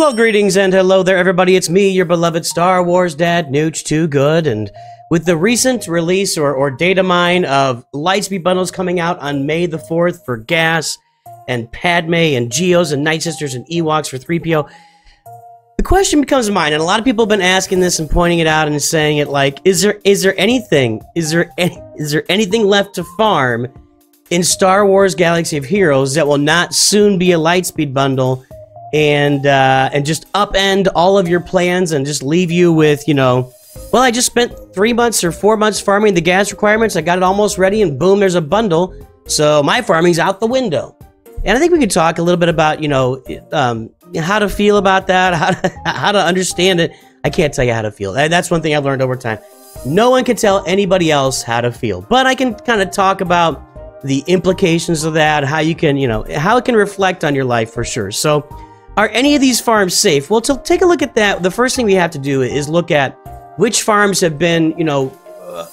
Well, greetings and hello there, everybody. It's me, your beloved Star Wars dad, Nooch Too Good, and with the recent release or, or data mine of Lightspeed bundles coming out on May the 4th for Gas and Padme and Geos and Night Sisters and Ewoks for 3PO, the question becomes mine, and a lot of people have been asking this and pointing it out and saying it like, is there is there anything, is there any, is there anything left to farm in Star Wars Galaxy of Heroes that will not soon be a Lightspeed bundle and uh, and just upend all of your plans and just leave you with, you know, well, I just spent three months or four months farming the gas requirements. I got it almost ready, and boom, there's a bundle. So my farming's out the window. And I think we could talk a little bit about, you know, um, how to feel about that, how to, how to understand it. I can't tell you how to feel. That's one thing I've learned over time. No one can tell anybody else how to feel, but I can kind of talk about the implications of that, how you can, you know, how it can reflect on your life for sure. So, are any of these farms safe? Well, to take a look at that, the first thing we have to do is look at which farms have been, you know, uh,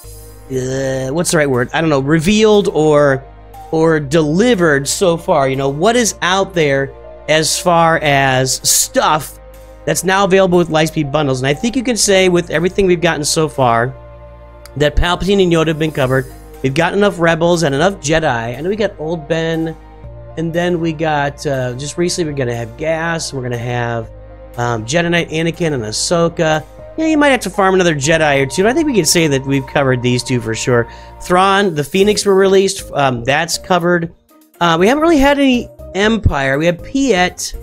uh, what's the right word? I don't know, revealed or or delivered so far. You know, what is out there as far as stuff that's now available with Lightspeed bundles? And I think you can say with everything we've gotten so far that Palpatine and Yoda have been covered. We've got enough Rebels and enough Jedi. I know we got Old Ben, and then we got uh, just recently we're gonna have Gas. We're gonna have um, Jedi Knight Anakin and Ahsoka. Yeah, you might have to farm another Jedi or two. I think we can say that we've covered these two for sure. Thrawn, the Phoenix were released. Um, that's covered. Uh, we haven't really had any Empire. We have Piett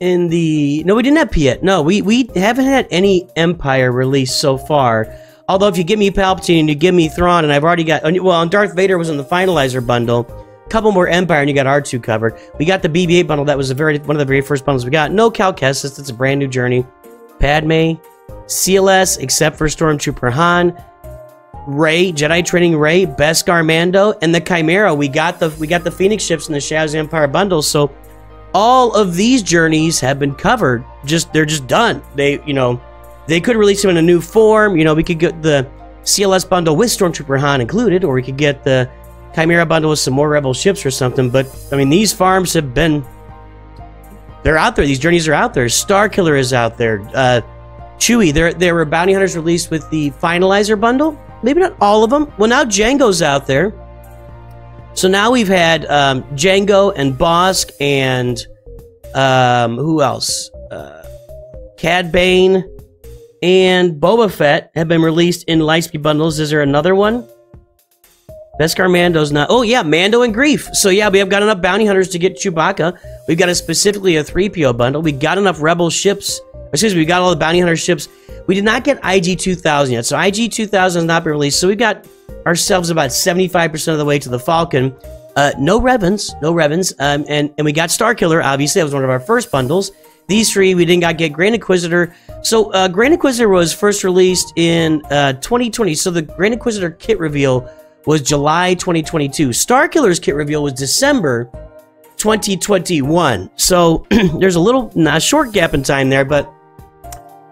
in the... No, we didn't have Piett. No, we, we haven't had any Empire released so far. Although if you give me Palpatine and you give me Thrawn, and I've already got... Well, and Darth Vader was in the Finalizer bundle. Couple more Empire, and you got R2 covered. We got the BB-8 bundle. That was the very one of the very first bundles we got. No Cal Kestis. It's a brand new journey. Padme, CLS, except for Stormtrooper Han, Rey, Jedi Training Rey, Beskar Mando, and the Chimera. We got the we got the Phoenix ships in the Shadows Empire bundle. So all of these journeys have been covered. Just they're just done. They you know they could release them in a new form. You know we could get the CLS bundle with Stormtrooper Han included, or we could get the Chimera bundle with some more Rebel ships or something. But I mean these farms have been they're out there. These journeys are out there. Starkiller is out there. Uh, Chewie, there there were bounty hunters released with the finalizer bundle. Maybe not all of them. Well, now Jango's out there. So now we've had um, Jango and Bossk and um, who else? Uh, Cad Bane and Boba Fett have been released in Lightspeed bundles. Is there another one? Beskar Mando's not. Oh yeah, Mando and Greef. So yeah, we have got enough bounty hunters to get Chewbacca. We've got a specifically a 3PO bundle. We got enough Rebel ships excuse me, we got all the bounty hunter ships. We did not get IG 2000 yet, so IG 2000 has not been released. So we've got ourselves about 75% of the way to the Falcon. Uh, no Revans, no Revans, um, and and we got Starkiller. Obviously, that was one of our first bundles. These three we didn't got get Grand Inquisitor. So uh, Grand Inquisitor was first released in uh, 2020. So the Grand Inquisitor kit reveal was July 2022. Starkiller's kit reveal was December 2021. So there's a little, not short gap in time there, but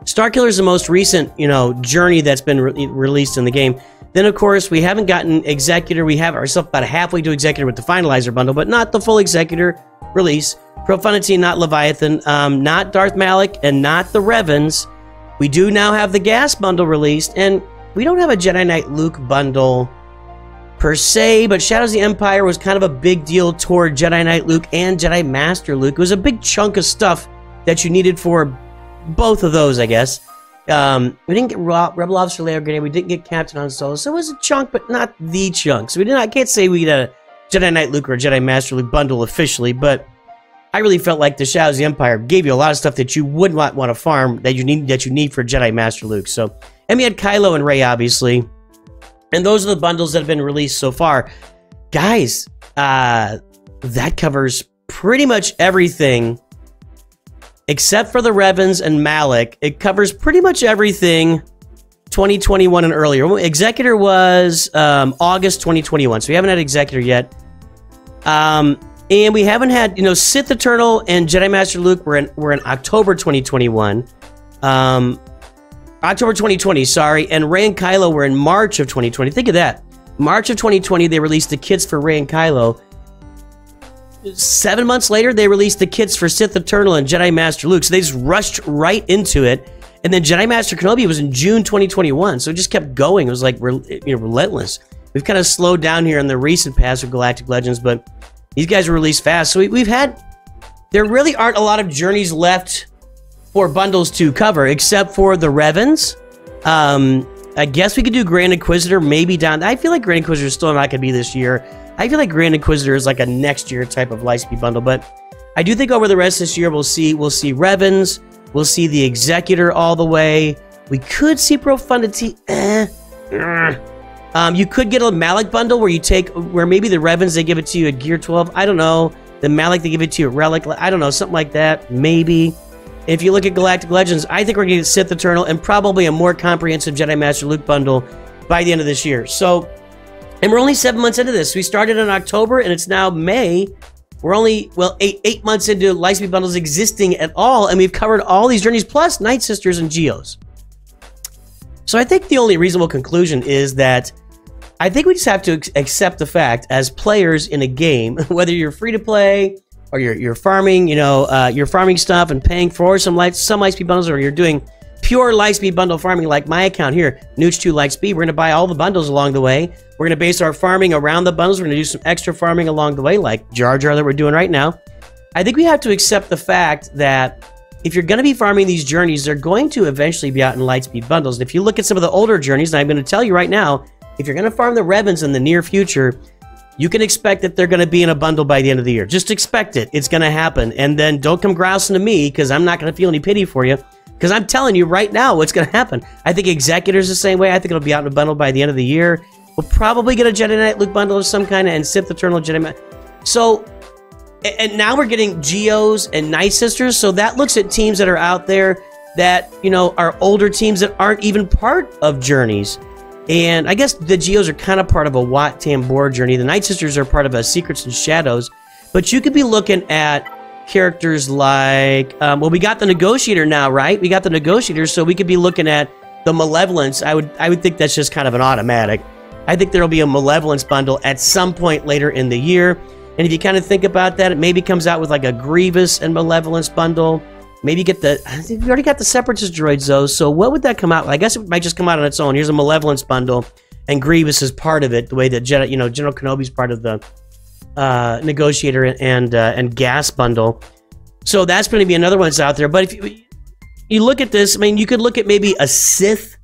Starkiller is the most recent, you know, journey that's been re released in the game. Then, of course, we haven't gotten Executor. We have ourselves about halfway to Executor with the Finalizer bundle, but not the full Executor release. Profundity, not Leviathan, um, not Darth Malak, and not the Revans. We do now have the Gas bundle released, and we don't have a Jedi Knight Luke bundle per se, but Shadows of the Empire was kind of a big deal toward Jedi Knight Luke and Jedi Master Luke. It was a big chunk of stuff that you needed for both of those, I guess. Um, we didn't get Rebel Officer Leia Organa. We didn't get Captain Han Solo. So it was a chunk, but not the chunk. So we did not. I can't say we got a Jedi Knight Luke or a Jedi Master Luke bundle officially, but I really felt like the Shadows of the Empire gave you a lot of stuff that you would not want to farm that you need that you need for Jedi Master Luke. So and we had Kylo and Rey, obviously, and those are the bundles that have been released so far, guys. Uh, that covers pretty much everything except for the Revans and Malak, it covers pretty much everything 2021 and earlier. Executor was um, August 2021, so we haven't had Executor yet. Um, and we haven't had, you know, Sith Eternal and Jedi Master Luke were in, were in October 2021. Um, October 2020, sorry. And Rey and Kylo were in March of 2020. Think of that. March of 2020, they released the kits for Rey and Kylo. seven months later, they released the kits for Sith Eternal and Jedi Master Luke. So they just rushed right into it. And then Jedi Master Kenobi was in June 2021. So it just kept going. It was like you know, relentless. We've kind of slowed down here in the recent past with Galactic Legends, but these guys were released fast. So we, have had, there really aren't a lot of journeys left for bundles to cover, except for the Revans. Um, I guess we could do Grand Inquisitor maybe down. I feel like Grand Inquisitor is still not going to be this year. I feel like Grand Inquisitor is like a next year type of Lightspeed bundle, but I do think over the rest of this year we'll see we'll see Revans, we'll see the Executor all the way. We could see Profundity. Eh. Um, you could get a Malak bundle where you take where maybe the Revans they give it to you at Gear 12. I don't know. The Malak they give it to you at Relic. I don't know something like that. Maybe. If you look at Galactic Legends, I think we're going to get Sith Eternal and probably a more comprehensive Jedi Master Luke bundle by the end of this year. So and we're only seven months into this. We started in October and it's now May. We're only, well, eight, eight months into Lightspeed bundles existing at all, and we've covered all these journeys plus Night Sisters and Geos. So I think the only reasonable conclusion is that I think we just have to accept the fact as players in a game, whether you're free to play or you're, you're farming, you know, uh, you're farming stuff and paying for some light, some Lightspeed bundles, or you're doing pure Lightspeed bundle farming like my account here, Nooch2 Lightspeed. We're going to buy all the bundles along the way. We're going to base our farming around the bundles. We're going to do some extra farming along the way like Jar Jar that we're doing right now. I think we have to accept the fact that if you're going to be farming these journeys, they're going to eventually be out in Lightspeed bundles. And if you look at some of the older journeys, and I'm going to tell you right now, if you're going to farm the Revans in the near future, you can expect that they're going to be in a bundle by the end of the year. Just expect it. It's going to happen. And then don't come grousing to me because I'm not going to feel any pity for you. Because I'm telling you right now what's going to happen. I think Executor's the same way. I think it'll be out in a bundle by the end of the year. We'll probably get a Jedi Knight Luke bundle of some kind and Sith Eternal Jedi Knight. So, and now we're getting Geos and Night Sisters. So that looks at teams that are out there that, you know, are older teams that aren't even part of Journeys. And I guess the Geos are kind of part of a Wat Tambor journey. The Night Sisters are part of a Secrets and Shadows. But you could be looking at characters like, um, well, we got the negotiator now, right? We got the negotiator, so we could be looking at the malevolence. I would, I would think that's just kind of an automatic. I think there'll be a malevolence bundle at some point later in the year. And if you kind of think about that, it maybe comes out with like a Grievous and Malevolence bundle. Maybe get the. We already got the Separatist droids though, so what would that come out? I guess it might just come out on its own. Here's a Malevolence bundle, and Grievous is part of it. The way that Jedi, you know, General Kenobi's part of the uh, negotiator and uh, and gas bundle. So that's going to be another one that's out there. But if you, you look at this, I mean, you could look at maybe a Sith,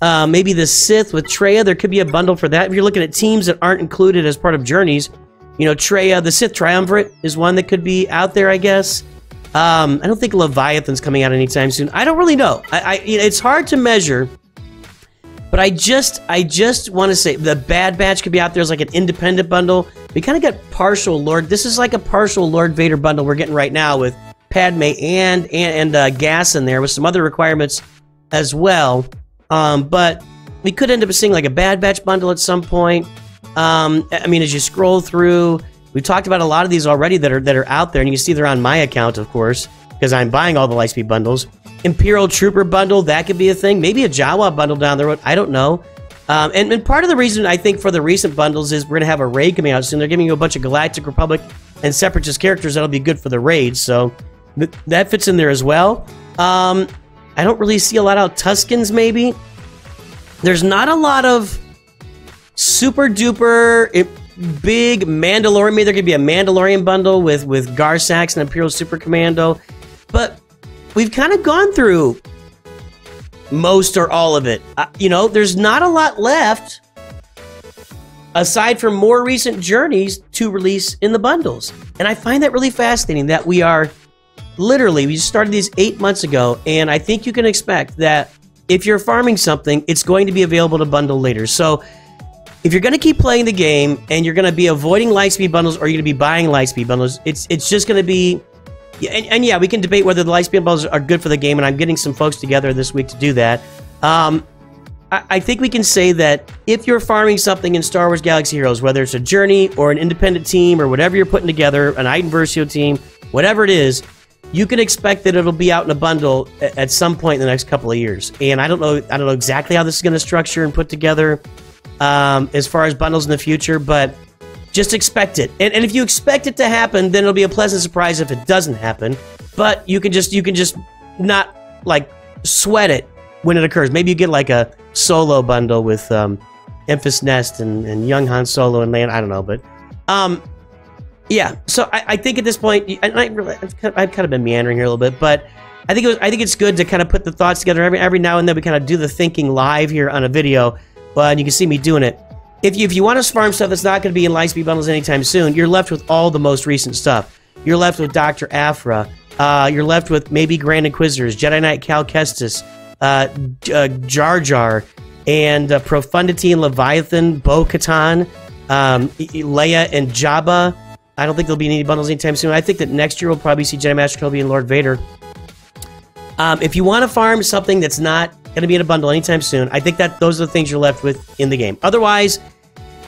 uh, maybe the Sith with Traya. There could be a bundle for that. If you're looking at teams that aren't included as part of Journeys, you know, Traya, the Sith Triumvirate is one that could be out there, I guess. Um, I don't think Leviathan's coming out anytime soon. I don't really know. I, I it's hard to measure but I just, I just want to say the Bad Batch could be out there as like an independent bundle. We kind of get partial Lord. This is like a partial Lord Vader bundle we're getting right now with Padme and and, and uh, gas in there with some other requirements as well. Um, but we could end up seeing like a Bad Batch bundle at some point. Um, I mean, as you scroll through, we've talked about a lot of these already that are that are out there, and you see they're on my account, of course, because I'm buying all the Lightspeed bundles. Imperial Trooper bundle, that could be a thing. Maybe a Jawa bundle down the road. I don't know. Um, and, and, part of the reason I think for the recent bundles is we're going to have a raid coming out soon. They're giving you a bunch of Galactic Republic and Separatist characters that'll be good for the raids. So th that fits in there as well. Um, I don't really see a lot of Tuskens, maybe. There's not a lot of super duper big Mandalorian. Maybe there could be a Mandalorian bundle with, with Gar Saxon and Imperial Super Commando. But we've kind of gone through most or all of it. Uh, you know, there's not a lot left aside from more recent journeys to release in the bundles. And I find that really fascinating that we are literally, we started these eight months ago, and I think you can expect that if you're farming something, it's going to be available to bundle later. So if you're going to keep playing the game and you're going to be avoiding Lightspeed bundles or you're going to be buying Lightspeed bundles, it's it's just going to be and, and, yeah, we can debate whether the Lightspeed bundles are good for the game, and I'm getting some folks together this week to do that. Um, I, I think we can say that if you're farming something in Star Wars Galaxy Heroes, whether it's a journey or an independent team or whatever you're putting together, an Iden Versio team, whatever it is, you can expect that it'll be out in a bundle at, at some point in the next couple of years. And I don't know, I don't know exactly how this is going to structure and put together um, as far as bundles in the future, but just expect it. And, and if you expect it to happen, then it'll be a pleasant surprise if it doesn't happen. But you can just you can just not like sweat it when it occurs. Maybe you get like a solo bundle with um, Enfys Nest and, and Young Han Solo and Land. I don't know, but um, yeah. So I, I think at this point, I, really, I've, kind of, I've kind of been meandering here a little bit, but I think it was, I think it's good to kind of put the thoughts together every every now and then. We kind of do the thinking live here on a video, but you can see me doing it. If you, if you want to farm stuff that's not going to be in Lightspeed bundles anytime soon, you're left with all the most recent stuff. You're left with Dr. Aphra. Uh, you're left with maybe Grand Inquisitors, Jedi Knight Cal Kestis, uh, uh, Jar Jar, and uh, Profundity and Leviathan, Bo Katan, um, Leia and Jabba. I don't think there'll be any bundles anytime soon. I think that next year we'll probably see Jedi Master Kenobi and Lord Vader. Um, if you want to farm something that's not going to be in a bundle anytime soon, I think that those are the things you're left with in the game. Otherwise,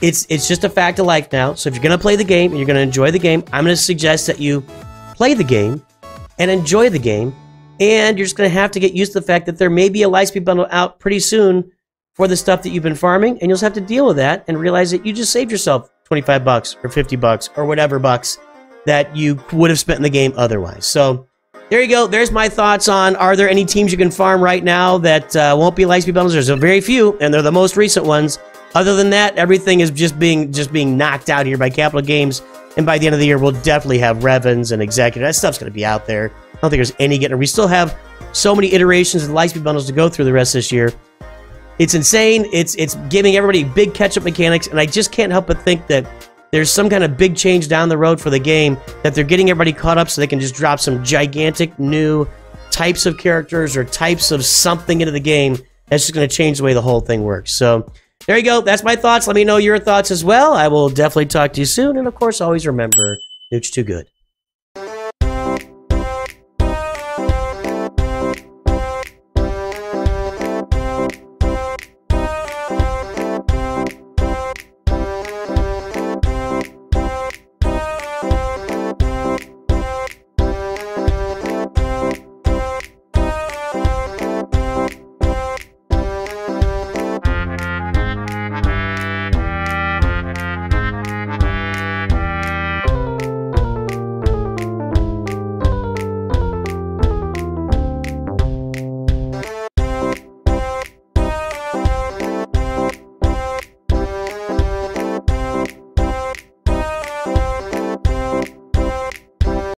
it's it's just a fact of life now. So if you're going to play the game and you're going to enjoy the game, I'm going to suggest that you play the game and enjoy the game. And you're just going to have to get used to the fact that there may be a Lightspeed bundle out pretty soon for the stuff that you've been farming, and you'll just have to deal with that and realize that you just saved yourself 25 bucks or 50 bucks or whatever bucks that you would have spent in the game otherwise. So there you go. There's my thoughts on are there any teams you can farm right now that uh, won't be Lightspeed bundles? There's a very few, and they're the most recent ones. Other than that, everything is just being just being knocked out here by Capital Games. And by the end of the year, we'll definitely have Revans and Executor. That stuff's going to be out there. I don't think there's any getting. We still have so many iterations of Lightspeed bundles to go through the rest of this year. It's insane. It's it's giving everybody big catch-up mechanics, and I just can't help but think that there's some kind of big change down the road for the game that they're getting everybody caught up so they can just drop some gigantic new types of characters or types of something into the game that's just going to change the way the whole thing works. So there you go. That's my thoughts. Let me know your thoughts as well. I will definitely talk to you soon. And of course, always remember, Nooch Too Good.